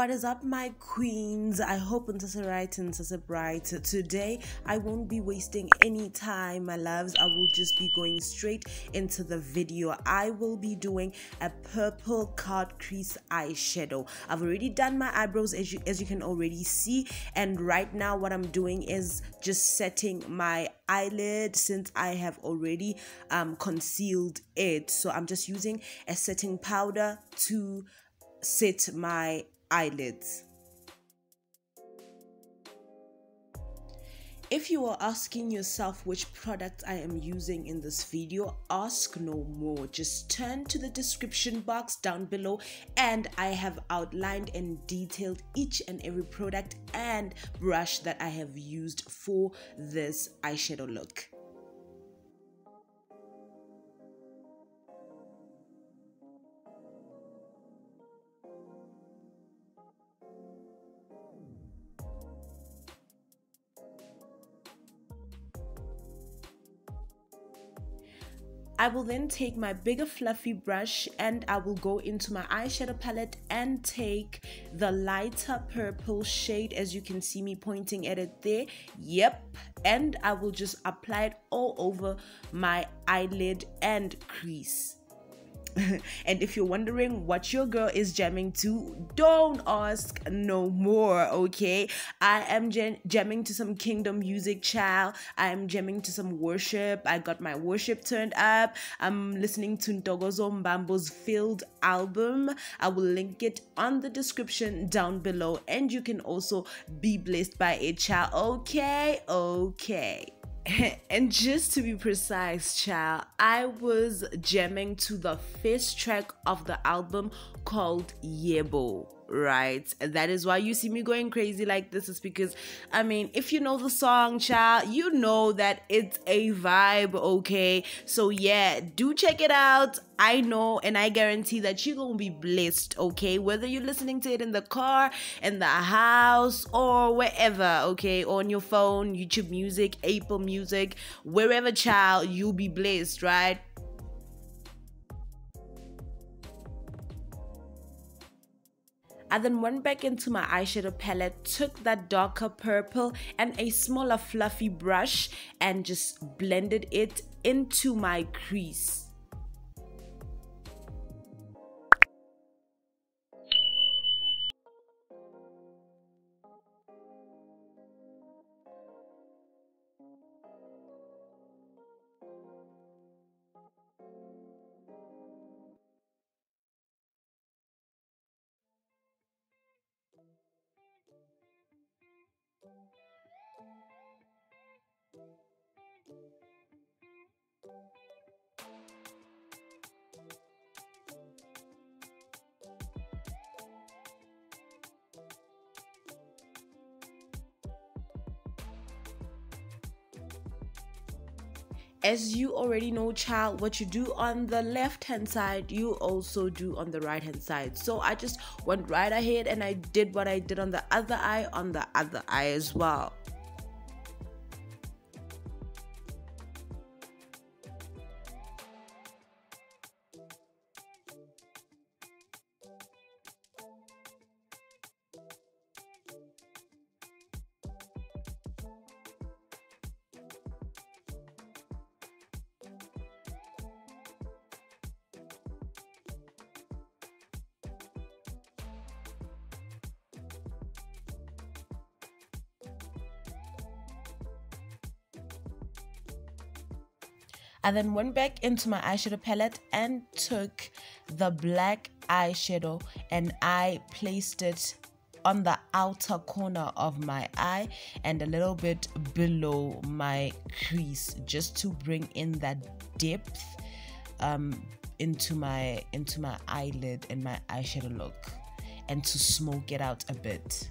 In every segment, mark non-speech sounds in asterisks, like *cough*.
What is up, my queens? I hope it's a right and it's a bright. Today, I won't be wasting any time, my loves. I will just be going straight into the video. I will be doing a purple cut crease eyeshadow. I've already done my eyebrows as you as you can already see, and right now what I'm doing is just setting my eyelid since I have already um, concealed it. So I'm just using a setting powder to set my eyelids. If you are asking yourself which product I am using in this video, ask no more. Just turn to the description box down below and I have outlined and detailed each and every product and brush that I have used for this eyeshadow look. I will then take my bigger fluffy brush and I will go into my eyeshadow palette and take the lighter purple shade as you can see me pointing at it there. Yep. And I will just apply it all over my eyelid and crease. *laughs* and if you're wondering what your girl is jamming to, don't ask no more, okay? I am jamming to some kingdom music, child. I am jamming to some worship. I got my worship turned up. I'm listening to Ntokozo Mbambo's Filled album. I will link it on the description down below, and you can also be blessed by it, child. Okay, okay. *laughs* and just to be precise, child, I was jamming to the first track of the album called Yebo right? That is why you see me going crazy like this, is because I mean, if you know the song, child, you know that it's a vibe, okay? So, yeah, do check it out. I know and I guarantee that you're gonna be blessed, okay? Whether you're listening to it in the car, in the house, or wherever, okay? On your phone, YouTube Music, Apple Music, wherever, child, you'll be blessed, right? I then went back into my eyeshadow palette, took that darker purple and a smaller fluffy brush and just blended it into my crease. As you already know child what you do on the left hand side you also do on the right hand side. So i just went right ahead and i did what i did on the other eye on the other eye as well I then went back into my eyeshadow palette and took the black eyeshadow and I placed it on the outer corner of my eye and a little bit below my crease just to bring in that depth um, into my into my eyelid and my eyeshadow look and to smoke it out a bit.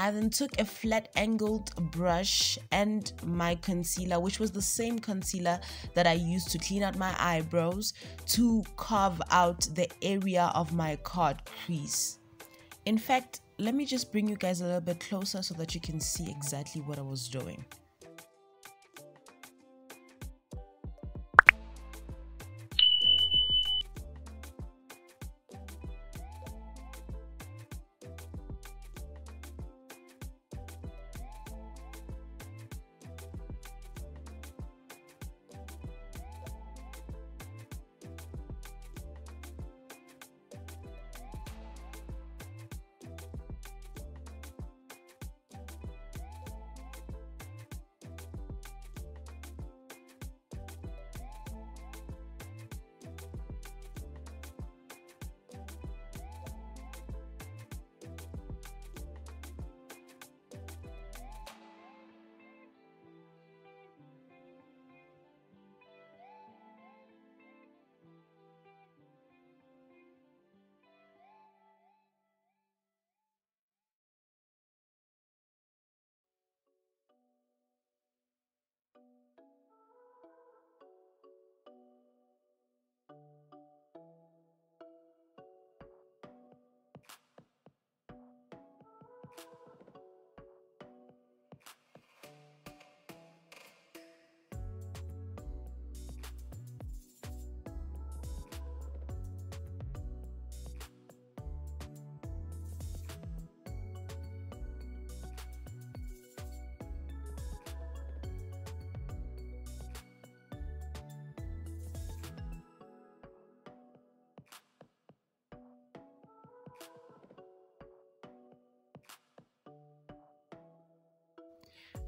I then took a flat angled brush and my concealer, which was the same concealer that I used to clean out my eyebrows to carve out the area of my cut crease. In fact, let me just bring you guys a little bit closer so that you can see exactly what I was doing.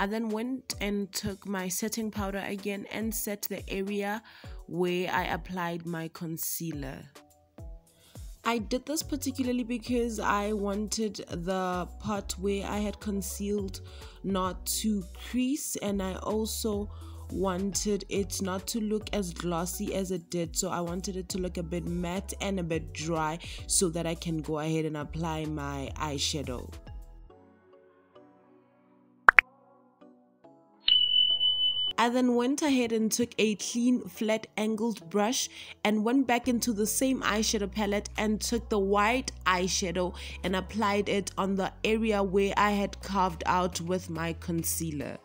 I then went and took my setting powder again and set the area where I applied my concealer. I did this particularly because I wanted the part where I had concealed not to crease and I also wanted it not to look as glossy as it did so I wanted it to look a bit matte and a bit dry so that I can go ahead and apply my eyeshadow. I then went ahead and took a clean flat angled brush and went back into the same eyeshadow palette and took the white eyeshadow and applied it on the area where I had carved out with my concealer.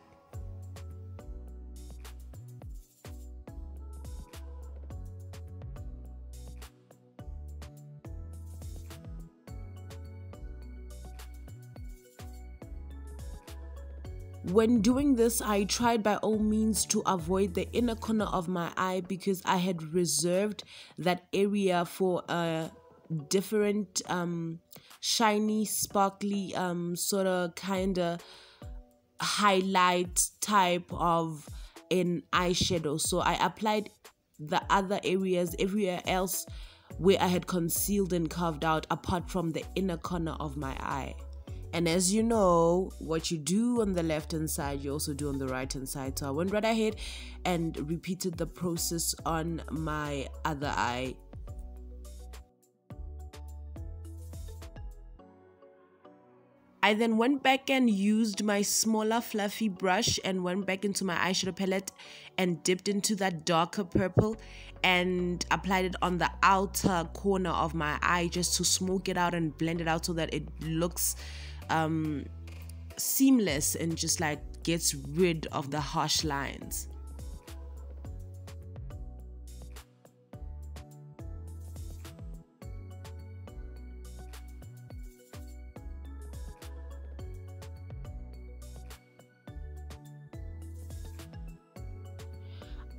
When doing this, I tried by all means to avoid the inner corner of my eye because I had reserved that area for a different um, shiny, sparkly, um, sort of kind of highlight type of an eyeshadow. So I applied the other areas everywhere else where I had concealed and carved out apart from the inner corner of my eye. And as you know, what you do on the left hand side, you also do on the right hand side. So I went right ahead and repeated the process on my other eye. I then went back and used my smaller fluffy brush and went back into my eyeshadow palette and dipped into that darker purple and applied it on the outer corner of my eye just to smoke it out and blend it out so that it looks um, seamless and just like gets rid of the harsh lines.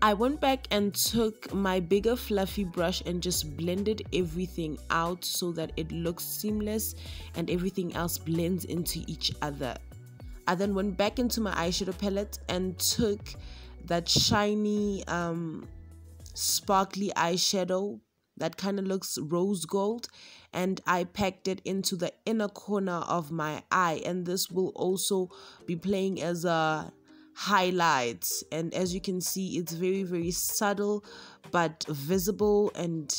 I went back and took my bigger fluffy brush and just blended everything out so that it looks seamless and everything else blends into each other. I then went back into my eyeshadow palette and took that shiny um, sparkly eyeshadow that kind of looks rose gold and I packed it into the inner corner of my eye and this will also be playing as a highlight and as you can see it's very very subtle but visible. And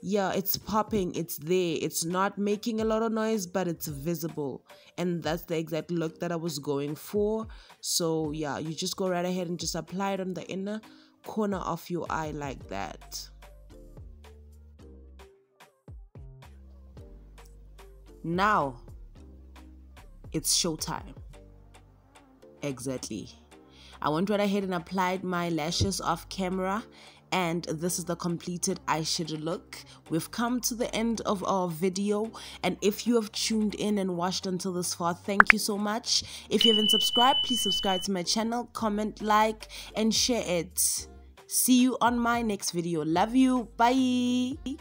yeah it's popping. It's there. It's not making a lot of noise but it's visible. And that's the exact look that I was going for. So yeah you just go right ahead and just apply it on the inner corner of your eye like that. Now it's showtime. Exactly. I went right ahead and applied my lashes off camera and this is the completed eyeshadow look. We've come to the end of our video and if you have tuned in and watched until this far thank you so much. If you haven't subscribed please subscribe to my channel comment like and share it. See you on my next video. Love you. Bye